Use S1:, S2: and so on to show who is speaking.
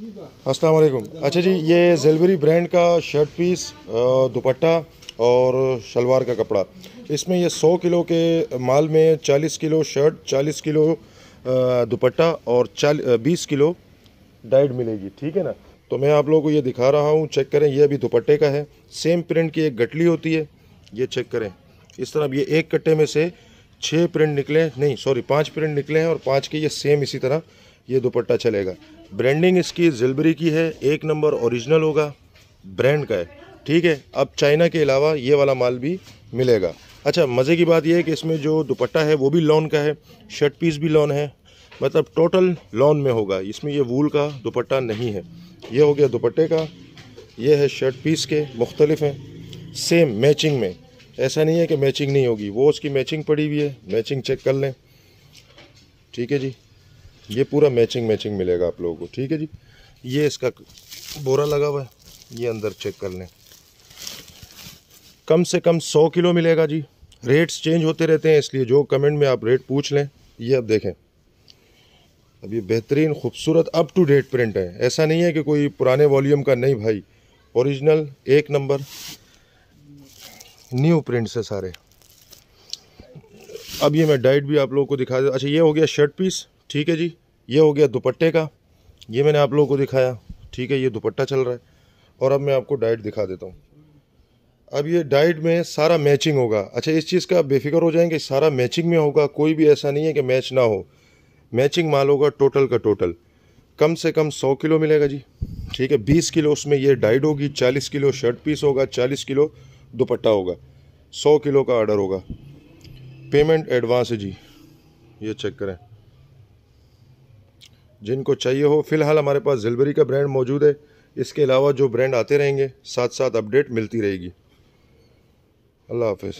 S1: अस्सलाम वालेकुम अच्छा जी, ये जेलबरी ब्रांड का शर्ट पीस दुपट्टा और शलवार का कपड़ा। इसमें ये 100 किलो के माल में 40 किलो शर्ट 40 किलो दुपट्टा और चाल बीस किलो डाइड मिलेगी, ठीक है ना? तो मैं आप लोगों को ये दिखा रहा हूँ चेक करें, ये अभी दुपट्टे का है। सेम प्रिंट की एक गटली होती है, ये चेक करें। इस तरह ये एक कट्टे में से छः प्रिंट निकले नहीं सॉरी पाँच प्रिंट निकले हैं और पाँच के ये सेम इसी तरह। ये दुपट्टा चलेगा। ब्रांडिंग इसकी जिलबरी की है, एक नंबर ओरिजिनल होगा। ब्रांड का है, ठीक है? अब चाइना के अलावा ये वाला माल भी मिलेगा। अच्छा मज़े की बात यह है कि इसमें जो दुपट्टा है, वो भी लॉन का है शर्ट पीस भी लॉन है। मतलब टोटल लॉन में होगा, इसमें ये वूल का दुपट्टा नहीं है। ये हो गया दुपट्टे का, ये है शर्ट पीस के, मुख्तलिफ़ हैं। सेम मैचिंग में, ऐसा नहीं है कि मैचिंग नहीं होगी, वो उसकी मैचिंग पड़ी हुई है मैचिंग चेक कर लें। ठीक है जी? ये पूरा मैचिंग मैचिंग मिलेगा आप लोगों को, ठीक है जी? ये इसका बोरा लगा हुआ है, ये अंदर चेक कर लें। कम से कम सौ किलो मिलेगा जी। रेट्स चेंज होते रहते हैं, इसलिए जो कमेंट में आप रेट पूछ लें, ये अब देखें। अब ये बेहतरीन, खूबसूरत अप टू डेट प्रिंट है। ऐसा नहीं है कि कोई पुराने वॉल्यूम का नहीं भाई। ओरिजिनल एक नंबर न्यू प्रिंट्स है सारे। अब ये मैं डाइट भी आप लोगों को दिखा दे अच्छा ये हो गया शर्ट पीस ठीक है जी, ये हो गया दुपट्टे का। ये मैंने आप लोगों को दिखाया। ठीक है, ये दुपट्टा चल रहा है। और अब मैं आपको डाइट दिखा देता हूँ। अब ये डाइट में सारा मैचिंग होगा। अच्छा इस चीज़ का बेफिक्र हो जाएँगे, सारा मैचिंग में होगा। कोई भी ऐसा नहीं है कि मैच ना हो। मैचिंग माल होगा टोटल का टोटल कम से कम सौ किलो मिलेगा जी। ठीक है, बीस किलो उसमें ये डाइड होगी, चालीस किलो शर्ट पीस होगा, चालीस किलो दुपट्टा होगा। सौ किलो का ऑर्डर होगा। पेमेंट एडवांस है जी। ये चेक करें। जिनको चाहिए हो। फ़िलहाल हमारे पास जिलबरी का ब्रांड मौजूद है। इसके अलावा जो ब्रांड आते रहेंगे साथ साथ अपडेट मिलती रहेगी। अल्लाह हाफिज़।